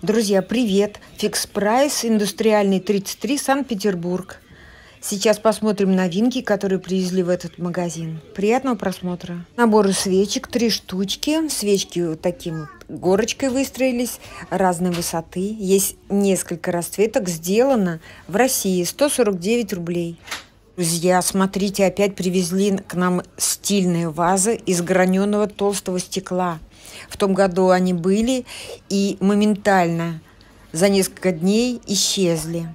Друзья, привет! Фикс Прайс, индустриальный 33, Санкт-Петербург. Сейчас посмотрим новинки, которые привезли в этот магазин. Приятного просмотра. Наборы свечек, три штучки. Свечки вот таким горочкой выстроились, разной высоты. Есть несколько расцветок. Сделано в России 149 рублей. Друзья, смотрите, опять привезли к нам стильные вазы из граненого толстого стекла. В том году они были и моментально за несколько дней исчезли.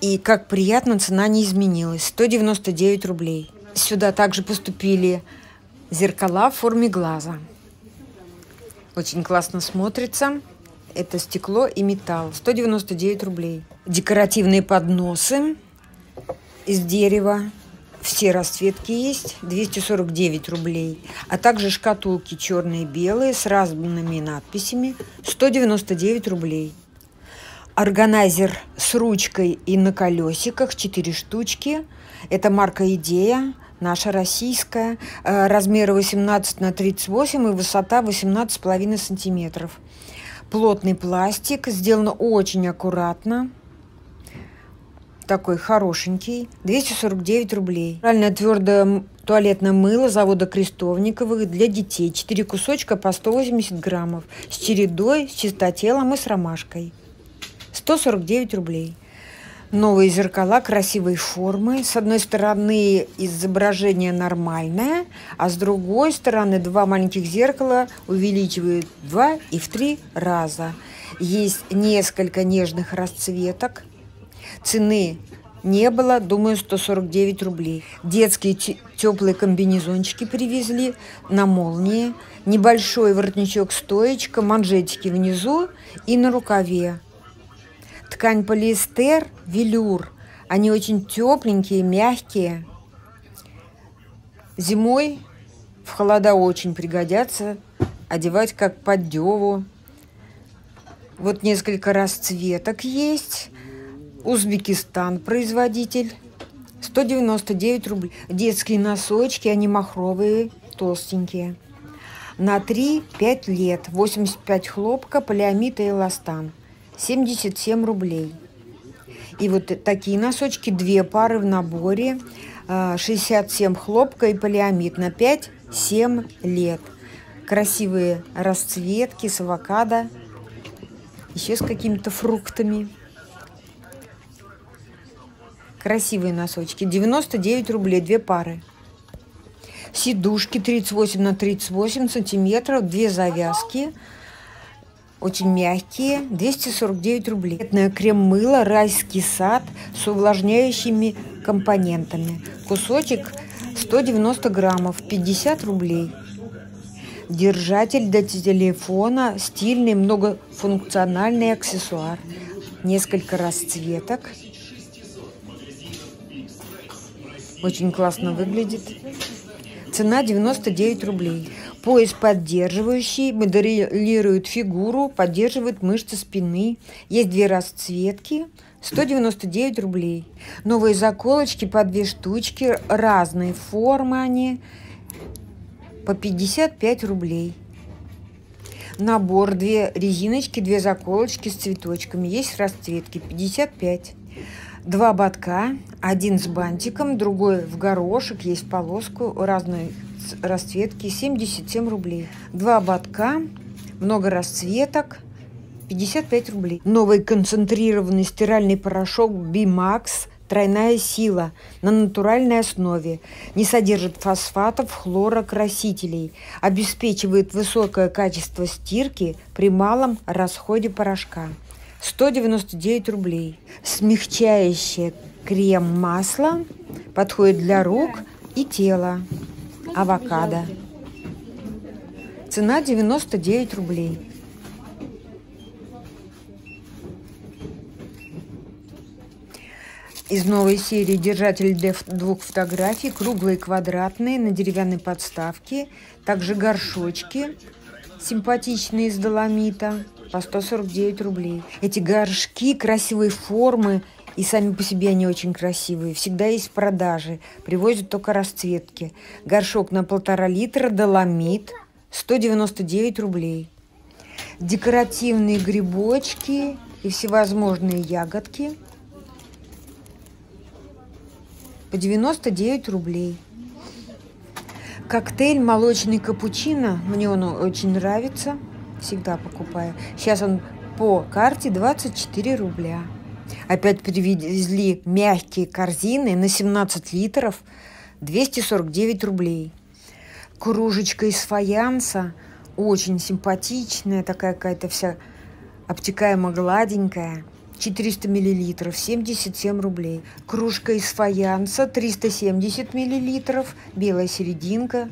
И как приятно, цена не изменилась. 199 рублей. Сюда также поступили зеркала в форме глаза. Очень классно смотрится. Это стекло и металл. 199 рублей. Декоративные подносы из дерева все расцветки есть, 249 рублей. А также шкатулки черные и белые с разными надписями, 199 рублей. Органайзер с ручкой и на колесиках, 4 штучки. Это марка «Идея», наша российская. Э, размеры 18 на 38 и высота 18,5 сантиметров. Плотный пластик, сделано очень аккуратно такой хорошенький, 249 рублей. Правильно твердое туалетное мыло завода Крестовниковых для детей. 4 кусочка по 180 граммов. С чередой, с чистотелом и с ромашкой. 149 рублей. Новые зеркала красивой формы. С одной стороны изображение нормальное, а с другой стороны два маленьких зеркала увеличивают два и в три раза. Есть несколько нежных расцветок. Цены не было, думаю, 149 рублей. Детские теплые комбинезончики привезли на молнии. Небольшой воротничок-стоечка, манжетики внизу и на рукаве. Ткань полиэстер, велюр. Они очень тепленькие, мягкие. Зимой в холода очень пригодятся. Одевать как поддеву. Вот несколько расцветок есть. Узбекистан производитель. 199 рублей. Детские носочки, они махровые, толстенькие. На 3-5 лет. 85 хлопка, полиамид и эластан. 77 рублей. И вот такие носочки, две пары в наборе. 67 а, хлопка и полиамид на 5-7 лет. Красивые расцветки с авокадо. Еще с какими-то фруктами. Красивые носочки. 99 рублей, две пары. Сидушки 38 на 38 сантиметров, две завязки. Очень мягкие, 249 рублей. Это крем-мыло «Райский сад» с увлажняющими компонентами. Кусочек 190 граммов, 50 рублей. Держатель для телефона, стильный, многофункциональный аксессуар. Несколько расцветок. Очень классно выглядит. Цена 99 рублей. Пояс поддерживающий, моделирует фигуру, поддерживает мышцы спины. Есть две расцветки. 199 рублей. Новые заколочки по две штучки, разные формы они, по 55 рублей. Набор, две резиночки, две заколочки с цветочками. Есть расцветки, 55 два ободка, один с бантиком, другой в горошек, есть полоску, разной расцветки, 77 рублей. Два ободка, много расцветок, 55 рублей. Новый концентрированный стиральный порошок Bimax тройная сила на натуральной основе, не содержит фосфатов, хлора, красителей, обеспечивает высокое качество стирки при малом расходе порошка. 199 рублей. Смягчающее крем-масло подходит для рук и тела. Авокадо. Цена 99 рублей. Из новой серии держатель для двух фотографий, круглые квадратные на деревянной подставке, также горшочки симпатичные из доломита по 149 рублей. Эти горшки красивой формы, и сами по себе они очень красивые. Всегда есть в продаже. Привозят только расцветки. Горшок на полтора литра, доломит, 199 рублей. Декоративные грибочки и всевозможные ягодки по 99 рублей. Коктейль молочный капучино. Мне он очень нравится. Всегда покупаю. Сейчас он по карте 24 рубля. Опять привезли мягкие корзины на 17 литров 249 рублей. Кружечка из фаянса очень симпатичная, такая какая-то вся обтекаемо гладенькая. 400 миллилитров, 77 рублей. Кружка из фаянса, 370 миллилитров, белая серединка,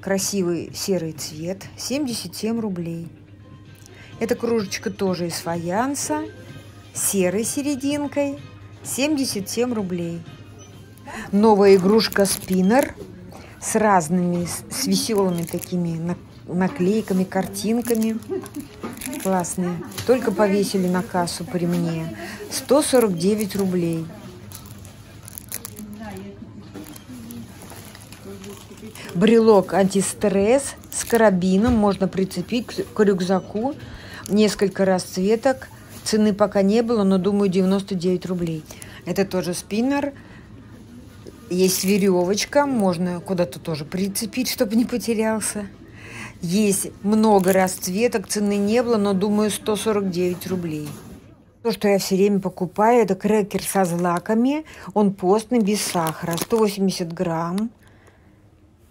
красивый серый цвет, 77 рублей. Эта кружечка тоже из фаянса, серой серединкой, 77 рублей. Новая игрушка спиннер с разными, с веселыми такими наклейками, картинками. Классные. Только повесили на кассу при мне. 149 рублей. Брелок антистресс с карабином можно прицепить к рюкзаку. Несколько расцветок. Цены пока не было, но думаю 99 рублей. Это тоже спиннер. Есть веревочка, можно куда-то тоже прицепить, чтобы не потерялся. Есть много расцветок, цены не было, но думаю 149 рублей. То, что я все время покупаю, это крекер со злаками. Он постный, без сахара. 180 грамм,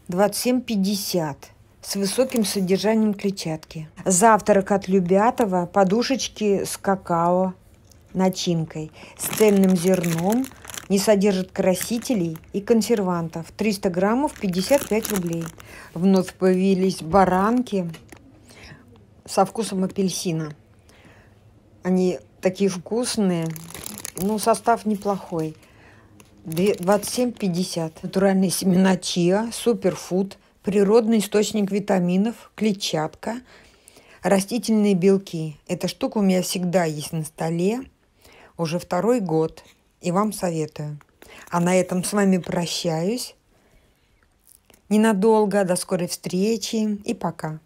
27,50 с высоким содержанием клетчатки. Завтрак от Любятова, подушечки с какао, начинкой, с цельным зерном, не содержит красителей и консервантов. 300 граммов 55 рублей. Вновь появились баранки со вкусом апельсина. Они такие вкусные, ну, состав неплохой. 27,50. Натуральные семена чиа, суперфуд, природный источник витаминов, клетчатка, растительные белки. Эта штука у меня всегда есть на столе уже второй год – и вам советую. А на этом с вами прощаюсь. Ненадолго, до скорой встречи и пока.